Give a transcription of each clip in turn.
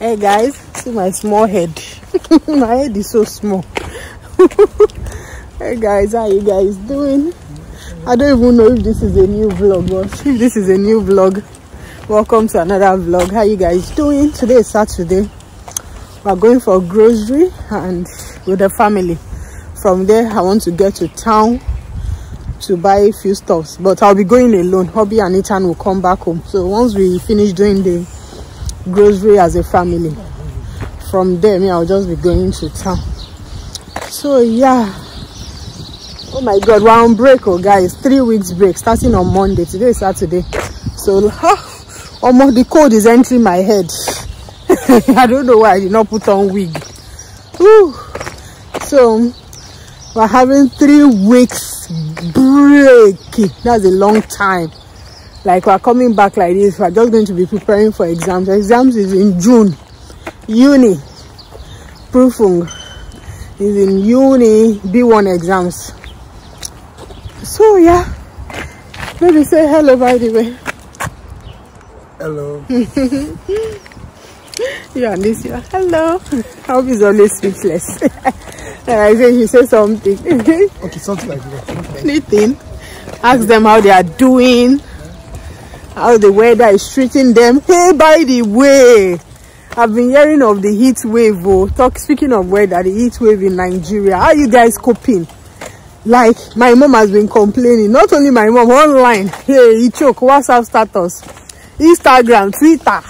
hey guys see my small head. My head is so small. Hey guys how you guys doing? I don't even know if this is a new vlog but if this is a new vlog welcome to another vlog. How you guys doing? Today is saturday. We're going for grocery and with the family. From there i want to get to town to buy a few stuffs but i'll be going alone. Hobby and ethan will come back home. So once we finish doing the grocery as a family. From there me i'll just be going to town. So yeah. Oh my god on break oh guys. Three weeks break starting on monday. Today is saturday. So oh, almost the cold is entering my head. I don't know why i did not put on wig. Whew. so we're having three weeks break. That's a long time like we're coming back like this. We're just going to be preparing for exams. Exams is in june. Uni. Proofing is in uni b1 exams. So yeah. Maybe say hello by the way. Hello. Yeah this year. Hello. I hope he's always speechless. And i say he say something. Okay something like that. Anything. Ask them how they are doing how the weather is treating them. Hey by the way i've been hearing of the heat wave oh. Talk speaking of weather the heat wave in nigeria how you guys coping? Like my mom has been complaining. Not only my mom online. Hey he choke whatsapp status instagram twitter.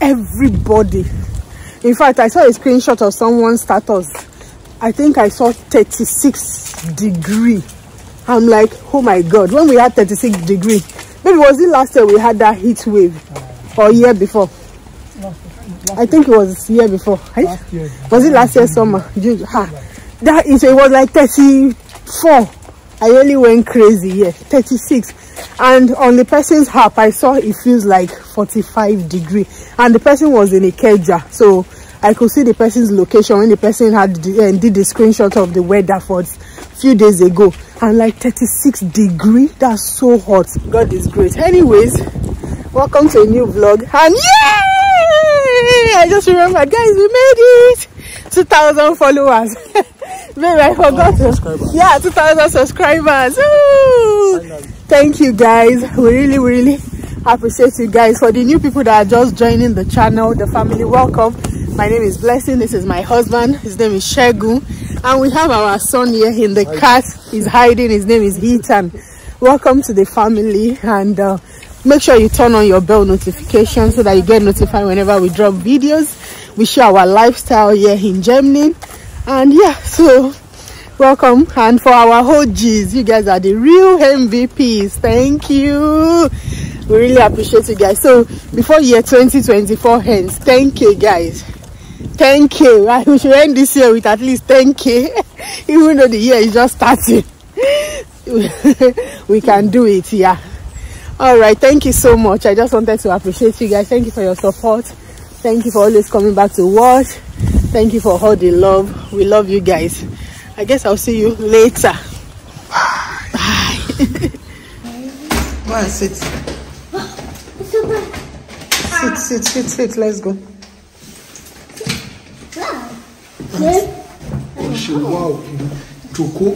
Everybody. In fact i saw a screenshot of someone's status. I think i saw 36 degree. I'm like oh my god. When we had 36 degree maybe was it last year we had that heat wave? Or year before? I think it was year before. Right? year. was it last year summer? June, ha. that is it was like 34 i really went crazy yeah 36 and on the person's app i saw it feels like 45 degree. And the person was in Ikeja so i could see the person's location when the person had the, uh, did the screenshot of the weather for a few days ago and like 36 degree that's so hot god is great anyways welcome to a new vlog and yay i just remember guys we made it 2000 followers Maybe I forgot. subscribers. Yeah, 2000 subscribers. Thank you guys. We really, really appreciate you guys. For the new people that are just joining the channel, the family, welcome. My name is Blessing. This is my husband. His name is Shegun. And we have our son here in the cat. He's hiding. His name is Ethan. Welcome to the family. And uh, make sure you turn on your bell notification so that you get notified whenever we drop videos. We share our lifestyle here in Germany and yeah so welcome and for our OGs you guys are the real MVPs thank you we really appreciate you guys so before year 2024 ends thank you guys 10k right we should end this year with at least 10k even though the year is just starting. We can do it yeah. All right thank you so much. I just wanted to appreciate you guys. Thank you for your support. Thank you for always coming back to watch. Thank you for all the love. We love you guys. I guess i'll see you later. Bye go and sit sit sit sit sit. Let's go ṣe wá òkè jòkó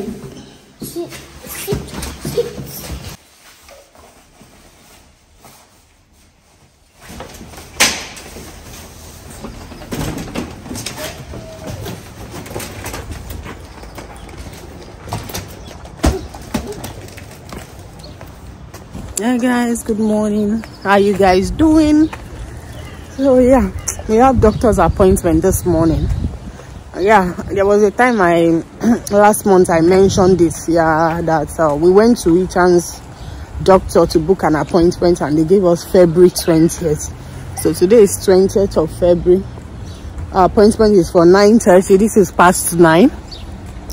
yeah guys good morning. How you guys doing? So yeah we have doctor's appointment this morning yeah there was a time i last month i mentioned this yeah that uh, we went to Ethan's doctor to book an appointment and they gave us february 20th so today is 20th of february. Our appointment is for 9 30 this is past 9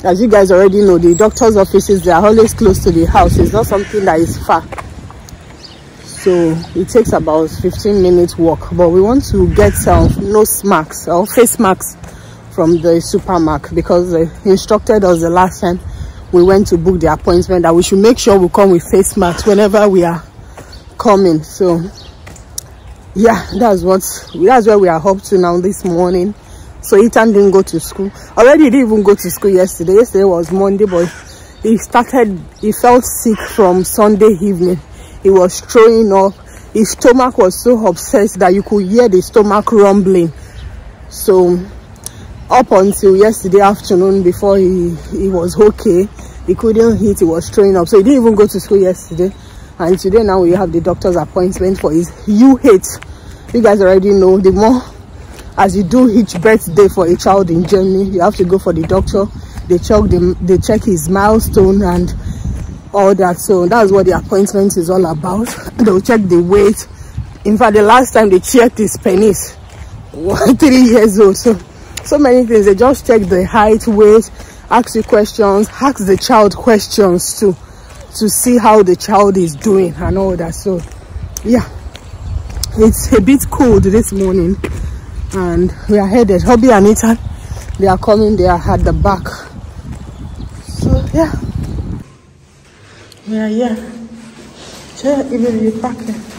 as you guys already know the doctor's offices they are always close to the house. It's not something that is far. So it takes about 15 minutes walk but we want to get some nose masks or face masks from the supermarket because they instructed us the last time we went to book the appointment that we should make sure we come with face masks whenever we are coming. So yeah that's what that's where we are up to now this morning. So ethan didn't go to school. Already didn't even go to school yesterday. Yesterday was monday but he started he felt sick from sunday evening. He was throwing up. His stomach was so upset that you could hear the stomach rumbling. So up until yesterday afternoon before he he was okay he couldn't eat he was throwing up so he didn't even go to school yesterday and today now we have the doctor's appointment for his UH. You guys already know the more as you do each birthday for a child in Germany, you have to go for the doctor. They check the they check his milestone and all that. So that's what the appointment is all about. They'll check the weight. In fact, the last time they checked his penis, three years old. So so many things. They just check the height, weight, ask you questions, ask the child questions too to see how the child is doing and all that. So yeah. It's a bit cold this morning and we are headed. Hobby and ethan they are coming. They are at the back. So yeah. We are here. Even be packing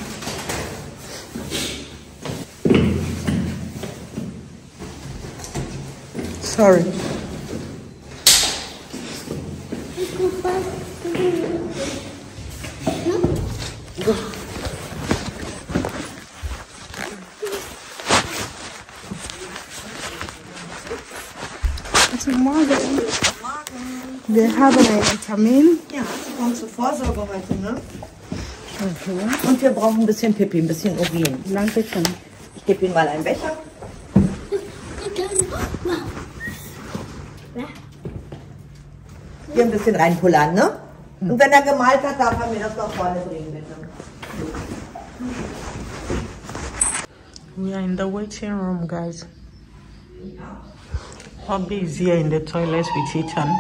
sorry Guten Morgen. Wir haben einen Termin. Ja, Sie kommen zur Vorsorge heute, ne? Und wir brauchen ein bisschen Pipi, ein bisschen Urin. Dankeschön. Ich gebe Ihnen mal einen Becher. Ein bisschen reinpullern, ne? Und wenn er gemalt hat, darf er mir das nach vorne bringen, bitte. We are in the waiting room, guys. Hobby is here in the toilet with Ethan.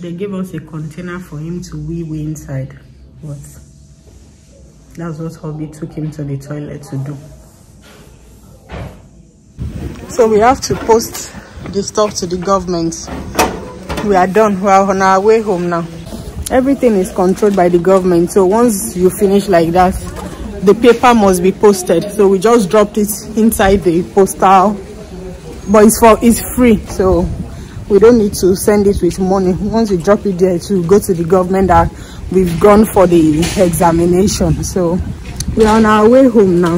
They gave us a container for him to wee wee inside. What? that's what Hobby took him to the toilet to do. So we have to post the stuff to the government. We are done. We are on our way home now. Everything is controlled by the government. So once you finish like that, the paper must be posted. So we just dropped it inside the postal but it's for it's free so we don't need to send it with money once we drop it there to go to the government that we've gone for the examination so we're on our way home now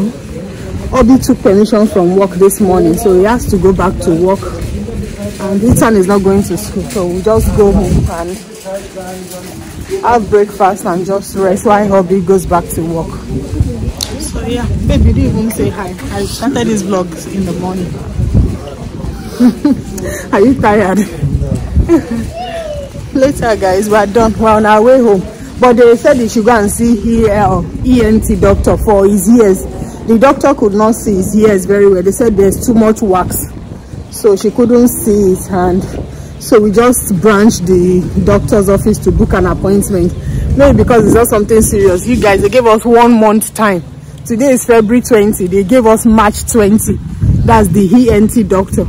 obi took permission from work this morning so he has to go back to work and Ethan is not going to school so we'll just go home and have breakfast and just rest while Obi goes back to work. So yeah. Baby you didn't even say hi. I started this vlog in the morning. Are you tired? Later guys we're done. We're on our way home. But they said they should go and see EL, ent doctor for his ears. The doctor could not see his ears very well. They said there's too much wax so she couldn't see his hand. So we just branched the doctor's office to book an appointment. Maybe because it's not something serious. You guys they gave us one month time. Today is february 20 they gave us march 20 that's the ent doctor.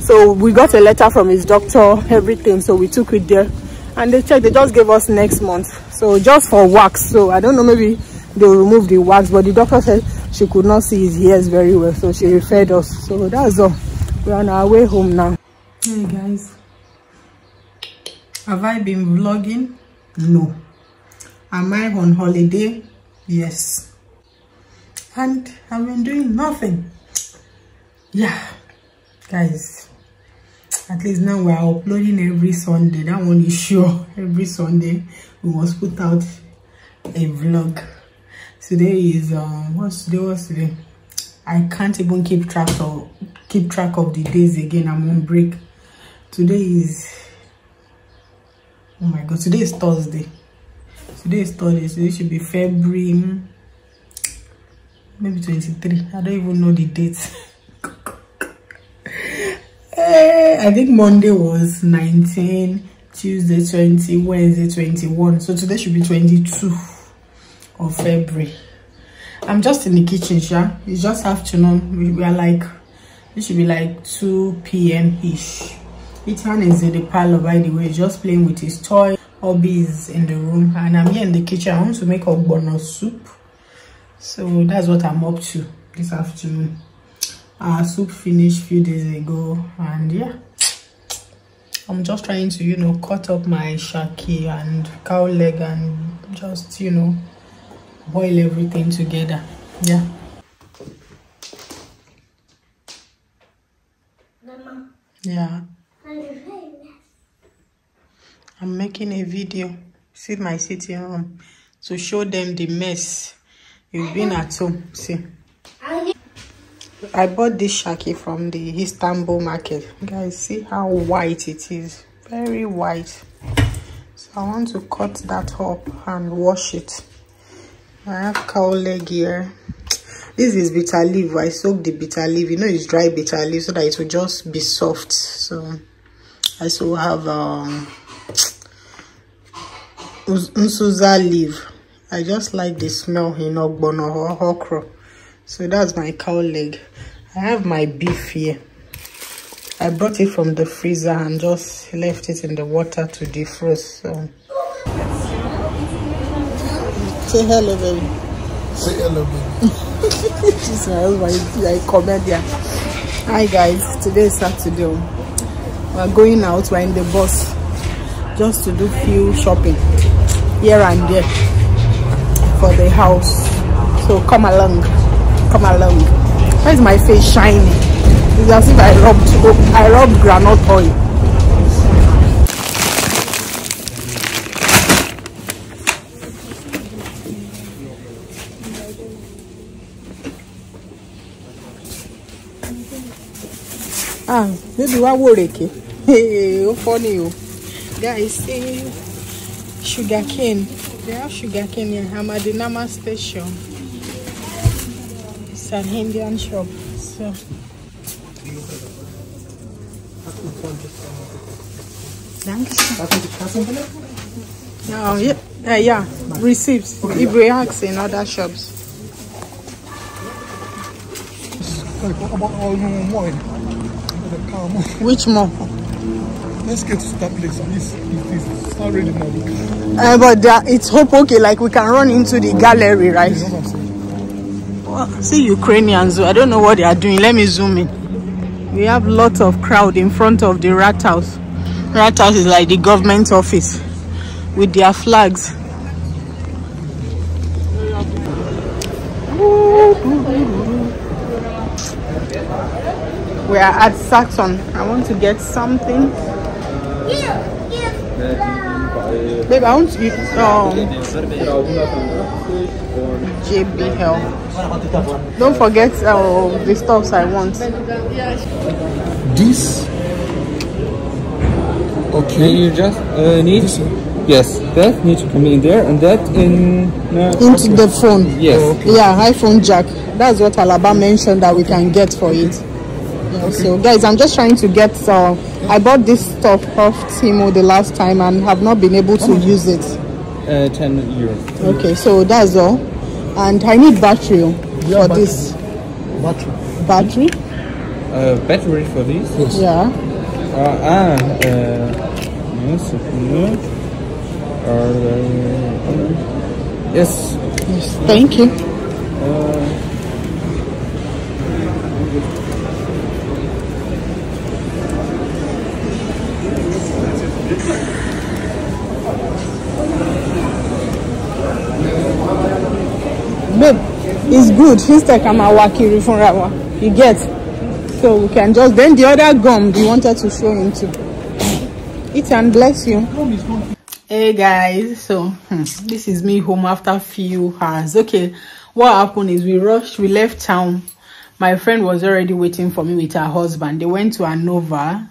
So we got a letter from his doctor everything. So we took it there. And they checked. They just gave us next month. So just for wax. So i don't know maybe they'll remove the wax. But the doctor said she could not see his ears very well. So she referred us. So that's all we're on our way home now. Hey guys. Have i been vlogging? No. Am i on holiday? Yes. And i've been doing nothing. Yeah. Guys at least now we are uploading every sunday. That one is sure. Every sunday we must put out a vlog. Today is um what's today? What's today? I can't even keep track of keep track of the days again i'm on break today is oh my god today is thursday today is thursday so it should be february hmm, maybe 23 i don't even know the date eh, I think Monday was 19, Tuesday 20, Wednesday 21. So today should be 22 of February. I'm just in the kitchen, yeah. It's just afternoon. We, we are like, it should be like 2 p.m. ish. Ethan is in the parlor, by the way, just playing with his toy. Hobby in the room, and I'm here in the kitchen. I want to make a bonus soup. So that's what I'm up to. this afternoon our soup finished a few days ago and yeah i'm just trying to you know cut up my shaki and cow leg and just you know boil everything together yeah yeah. I'm making a video. See my sitting room to show them the mess you've been at home. See. I bought this shaki from the istanbul market. Guys see how white it is. Very white. So i want to cut that up and wash it. I have cow leg here this is bitter leaf. I soak the bitter leaf. You know it's dry bitter leaf so that it will just be soft. So i also have um uziza leaf. I just like the smell in ogbono or okra. So that's my cow leg. I have my beef here. I brought it from the freezer and just left it in the water to defrost so. Say hello baby. Say hello, baby. she's my husband like comedian hi guys. Today is saturday we're going out. We're in the bus just to do few shopping here and there for the house. So come along. Come along. Why is my face shiny it's as if i rubbed i rubbed granite oil ah maybe wá wò ó funny guys see sugar cane they have sugar cane here i'm the nama station it's an indian shop so you. Oh, yeah, uh, yeah, receipts. If we ask in other shops. What about all? Oil. Which more? Let's get to that place. It's, it's, it's not now. Uh, but it's hope okay, like we can run into the gallery, right? You know what I'm? Well, see Ukrainians, I don't know what they are doing. Let me zoom in. We have lots of crowd in front of the Rathaus. Rat house is like the government office with their flags. We are at Saturn. I want to get something. Babe, I want to eat um, JBL. Don't forget uh, the stuffs I want. This. Then Okay. you just uh, need This one. yes that needs to come in there and that in uh, Into the phone. yes Yeah, iPhone jack. That's what Alaba mentioned that we can get for it. Yeah, So guys, I'm just trying to get. Uh, I bought this stuff off Temu the last time and have not been able to use it. uh, 10 euros Okay, so that's all. And I need battery oh, Yeah, for battery. this Battery. battery. uh, battery for this. Yes. Yeah. uh, ah uh, yes yes Yes, Thank you. Babe, it's good. Come and walk you from Rawa. You get? So we can just then the other gum we wanted to show him too. Eat and bless you. Hey guys, so hmm, this is me home after few hours. Okay, what happened is we rushed, we left town. My friend was already waiting for me with her husband. They went to Hanover.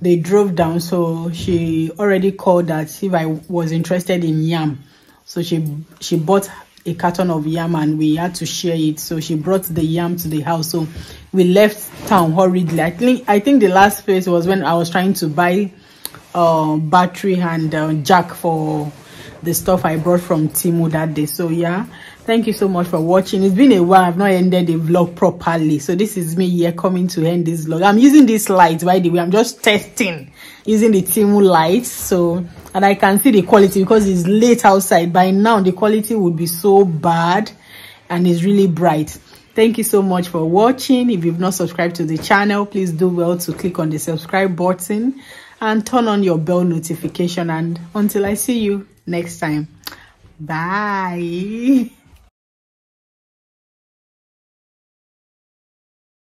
They drove down, so she already called that if I was interested in yam. So she she bought a carton of yam and we had to share it. So she brought the yam to the house. So we left town hurriedly. I think I think the last phase was when I was trying to buy uh, battery and uh, jack for the stuff I brought from Temu that day. So yeah, thank you so much for watching. It's been a while. I've not ended the vlog properly. So this is me here coming to end this vlog. I'm using this light by the way. I'm just testing using the Temu lights. So and I can see the quality because it's late outside. By now the quality would be so bad and it's really bright. thank you so much for watching if you've not subscribed to the channel please do well to click on the subscribe button and turn on your bell notification and until i see you next time bye